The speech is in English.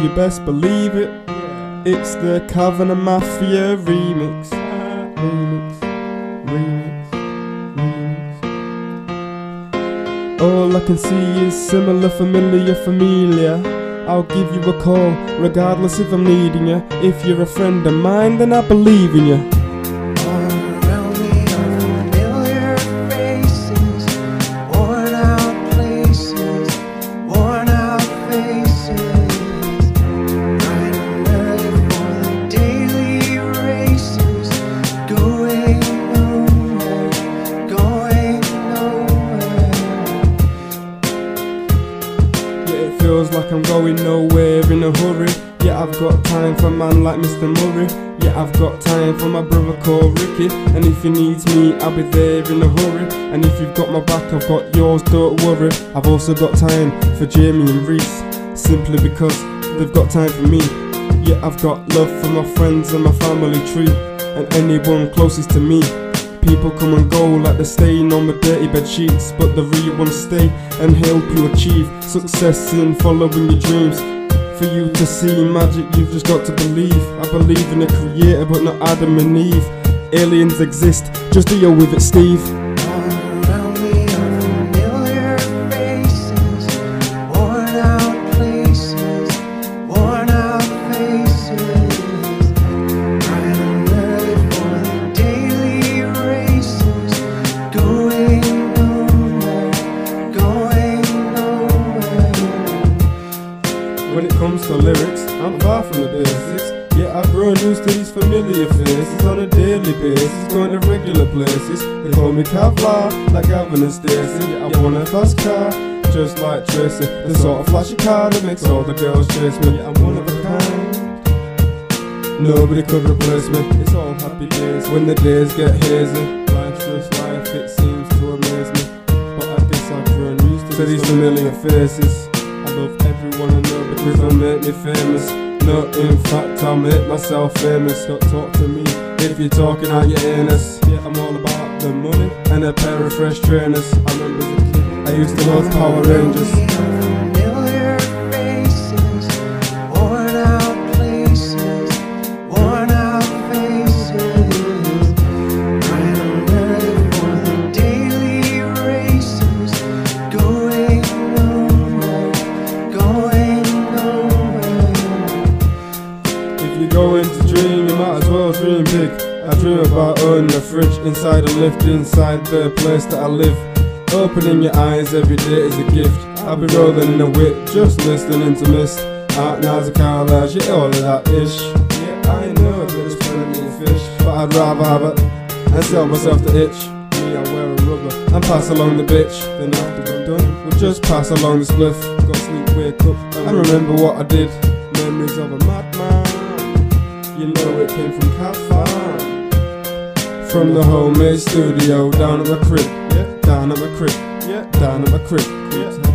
you best believe it. It's the Kavanagh Mafia remix. Remix, remix, remix. All I can see is similar, familiar, familiar. I'll give you a call, regardless if I'm needing you. If you're a friend of mine, then I believe in you. Feels like I'm going nowhere in a hurry. Yeah, I've got time for a man like Mr. Murray. Yeah, I've got time for my brother called Ricky. And if he needs me, I'll be there in a hurry. And if you've got my back, I've got yours, don't worry. I've also got time for Jamie and Reese. Simply because they've got time for me. Yeah, I've got love for my friends and my family tree. And anyone closest to me. People come and go like the stain on the dirty bed sheets, but the real ones stay and help you achieve success in following your dreams. For you to see magic, you've just got to believe. I believe in a creator, but not Adam and Eve. Aliens exist, just deal with it, Steve. It lyrics, I'm far from the basics. Yeah, I've grown used to these familiar faces on a daily basis, going to regular places. They call me Kevlar, like Gavin and Stacey. Yeah, I want a fast car, just like Tracy. The sort of flashy car that makes all the girls chase me. Yeah, I'm one of a kind. Nobody could replace me. It's all happy days when the days get hazy. Life's just life, it seems to amaze me. But I guess I've grown used to these familiar faces. I I they'll make me famous. No, in fact, I'll make myself famous. Don't talk to me if you're talking out your anus. Yeah, I'm all about the money and a pair of fresh trainers. I remember as a kid, I used to love Power Rangers. A fridge inside a lift inside the place that I live. Opening your eyes every day is a gift. I'll be rolling in a whip, just listening to mist. Art now's a carriage, yeah, all of that ish. Yeah, I know there's plenty of fish, but I'd rather have it and sell myself the itch. Me, I wear a rubber and pass along the bitch. Then after I'm done, we'll just pass along the spliff. Go sleep, wake up, and remember what I did. Memories of a madman. You know it came from Cat Farm. From the homemade studio down at my crib. Yeah, down at my crib. Yeah, down at my crib. Yeah.